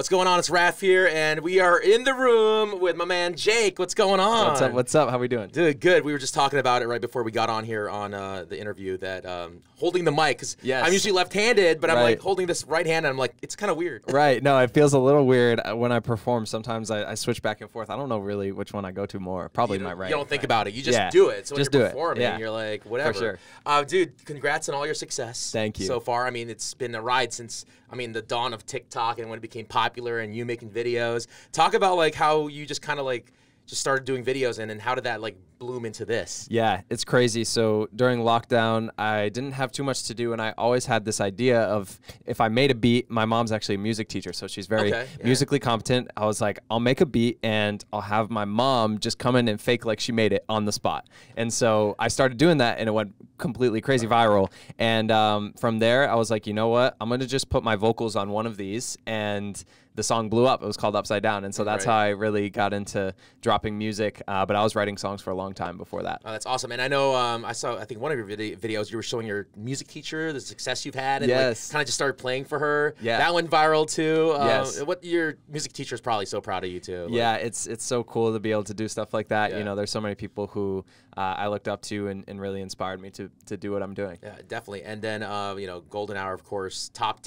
What's going on? It's Raph here, and we are in the room with my man JVKE. What's going on? What's up? What's up? How we doing? Dude, good. We were just talking about it right before we got on here on uh, the interview that um, holding the mic, because Yes. I'm usually left-handed, but I'm like holding this right hand, and I'm like, it's kind of weird. Right. No, it feels a little weird uh, when I perform. Sometimes I, I switch back and forth. I don't know really which one I go to more. Probably my right. You don't think right. about it. You just Yeah. do it. So when Just you're do it. performing, Yeah. you're like, whatever. For sure. Uh, dude, congrats on all your success. Thank you. So far, I mean, it's been a ride since, I mean, the dawn of TikTok and when it became popular and you making videos. Talk about like how you just kind of like just started doing videos and then how did that like bloom into this? Yeah, it's crazy. So during lockdown, I didn't have too much to do, and I always had this idea of if I made a beat. My mom's actually a music teacher, so she's very Okay, yeah. musically competent. I was like, I'll make a beat, and I'll have my mom just come in and fake like she made it on the spot. And so I started doing that, and it went completely crazy viral. And um, from there, I was like, you know what? I'm gonna just put my vocals on one of these, and the song blew up. It was called Upside Down, and so that's Right. how I really got into dropping music. Uh, but I was writing songs for a long time before that. Oh, that's awesome. And I know um, I saw I think one of your vid- videos you were showing your music teacher the success you've had and Yes. like, kind of just started playing for her. Yeah. That went viral too. Uh, Yes. What your music teacher is probably so proud of you too. Like, Yeah, it's it's so cool to be able to do stuff like that. Yeah. You know, there's so many people who uh, I looked up to and, and really inspired me to to do what I'm doing. Yeah, definitely. And then, uh, you know, Golden Hour, of course, top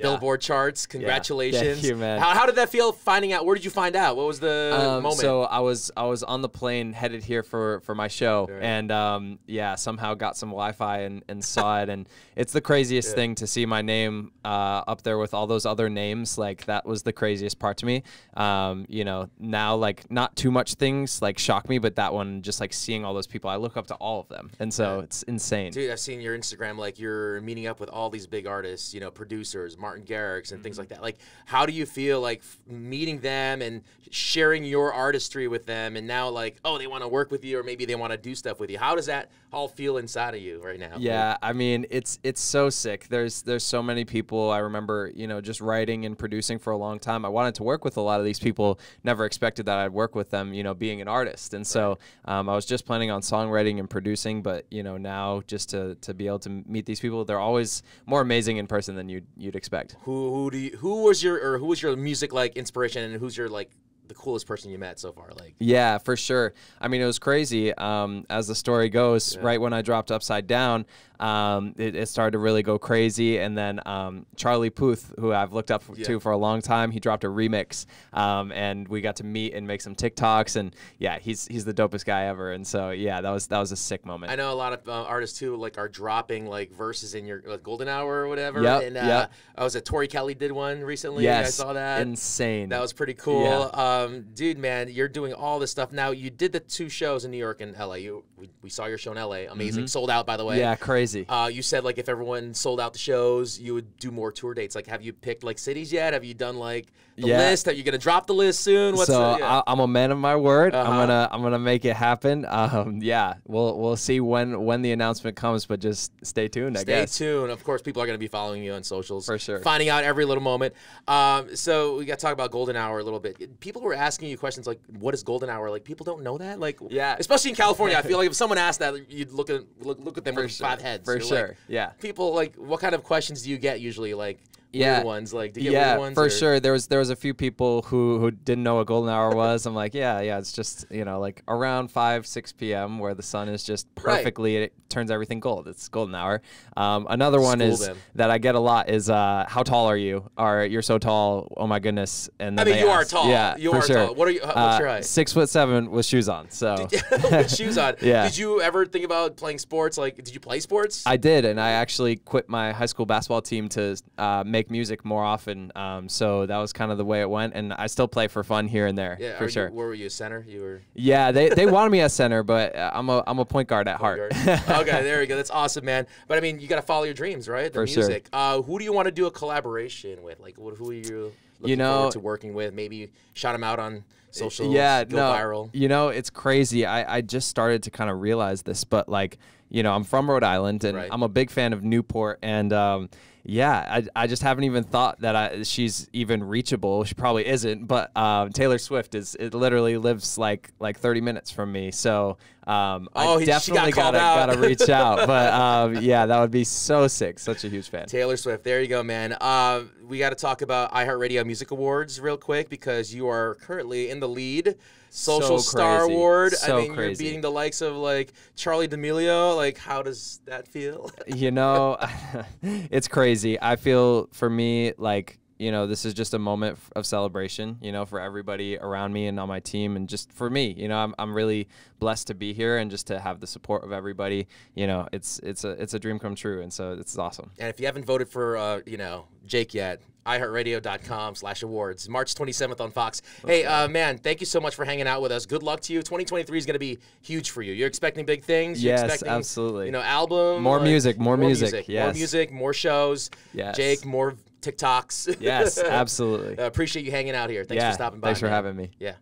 10 Billboard charts. Congratulations. Thank you, man. How, how did that feel finding out? Where did you find out? What was the Um, moment? so I was I was on the plane headed here for for my show, Right. and um, yeah, somehow got some Wi-Fi and, and saw it, and it's the craziest Yeah. thing to see my name uh, up there with all those other names. Like that was the craziest part to me. Um, you know, now like not too much things like shock me, but that one just like seeing all those people, I look up to all of them, and so Yeah. it's insane. Dude, I've seen your Instagram, like you're meeting up with all these big artists, you know, producers, Martin Garrix and things Mm-hmm. like that. Like, how do you feel like f- meeting them and sharing your artistry with them? And now, like, oh, they want to work with you, or maybe they want to do stuff with you. How does that all feel inside of you right now? Yeah, I mean it's it's so sick. There's there's so many people. I remember you know just writing and producing for a long time. I wanted to work with a lot of these people. Never expected that I'd work with them. You know, being an artist, and so um, I was just planning on songwriting and producing. But you know now just to to be able to meet these people, they're always more amazing in person than you'd you'd expect. Who who do you, who was your or who was your music like inspiration, and who's your like the coolest person you met so far? Like, Yeah, for sure. I mean, it was crazy. Um, as the story goes, right when I dropped Upside Down, um, it, it started to really go crazy. And then um, Charlie Puth, who I've looked up Yeah. to for a long time, he dropped a remix, um, and we got to meet and make some TikToks. And yeah, he's he's the dopest guy ever. And so yeah, that was that was a sick moment. I know a lot of uh, artists too, like are dropping like verses in your like, golden hour or whatever. Yep, and uh, yep. I was at Tori Kelly did one recently. yes, I saw that. Insane. That was pretty cool. Yeah. Um, dude, man, you're doing all this stuff now. You did the two shows in New York and LA. You we, we saw your show in LA. Amazing, sold out by the way. Yeah, crazy. Uh, you said like if everyone sold out the shows, you would do more tour dates. Like, have you picked like cities yet? Have you done like the Yeah. list? Are you gonna drop the list soon? What's so the, yeah. I, I'm a man of my word. Uh-huh. I'm gonna I'm gonna make it happen. Um, yeah, we'll we'll see when when the announcement comes, but just stay tuned. I guess. Stay guess. tuned. Of course, people are going to be following you on socials For sure. finding out every little moment. Um, so we got to talk about golden hour a little bit. People were asking you questions like, "What is golden hour?" Like people don't know that. Like, Yeah. especially in California, I feel like if someone asked that, you'd look at look, look at them For with sure. five heads. For You're sure. like- yeah. People like, what kind of questions do you get usually? Like, Yeah. ones. Like, you get yeah, ones? for or- sure. There was there was a few people who who didn't know what golden hour was. I'm like, yeah, yeah. It's just you know like around five six p.m. where the sun is just Right. perfectly. It turns everything gold. It's golden hour. Um, another one is them. that I get a lot is uh, how tall are you? Or you're so tall. Oh my goodness. And I mean, you are tall. Yeah, You are sure. tall. What are you- uh, what's Uh, your height? Six foot seven with shoes on. So with shoes on. Yeah. Did you ever think about playing sports? Like, did you play sports? I did, and I actually quit my high school basketball team to uh, make music more often. Um, so that was kind of the way it went, and I still play for fun here and there, yeah, for are you- sure. where were you? a Center? You were. yeah, they, they wanted me as center, but uh, I'm a I'm a point guard at heart. okay, there we go. That's awesome, man. But I mean, you got to follow your dreams, right? The For sure. music. Uh, who do you want to do a collaboration with? Like, what, who are you looking know- forward to working with? Maybe shout them out on social. yeah, go no, viral. you know, it's crazy. I, I just started to kind of realize this, but like, you know, I'm from Rhode Island, and Right. I'm a big fan of Newport, and um, yeah, I, I just haven't even thought that I, she's even reachable. She probably isn't, but um, Taylor Swift is it literally lives like like 30 minutes from me. So um, Oh, I definitely gotta gotta reach out. But um, yeah, that would be so sick. Such a huge fan. Taylor Swift. There you go, man. Uh, we got to talk about iHeartRadio Music Awards real quick because you are currently in the lead. Social So Star crazy. Award. So I mean, you're beating the likes of like Charli D'Amelio. Like, how does that feel? you know, it's crazy. I feel for me like you know this is just a moment of celebration. You know, for everybody around me and on my team, and just for me. You know, I'm I'm really blessed to be here and just to have the support of everybody. You know, it's it's a it's a dream come true, and so it's awesome. And if you haven't voted for, uh, you know, JVKE yet, iHeartRadio.com slash awards, March 27th on Fox. Hey, uh, man, thank you so much for hanging out with us. Good luck to you. 2023 is going to be huge for you. You're expecting big things. You're Yes, expecting, absolutely. You know, album. More like, music, more music, More yes. music, more shows. Yes. JVKE, more TikToks. Yes, absolutely. Uh, appreciate you hanging out here. Thanks yeah, for stopping by. thanks for man. having me. Yeah.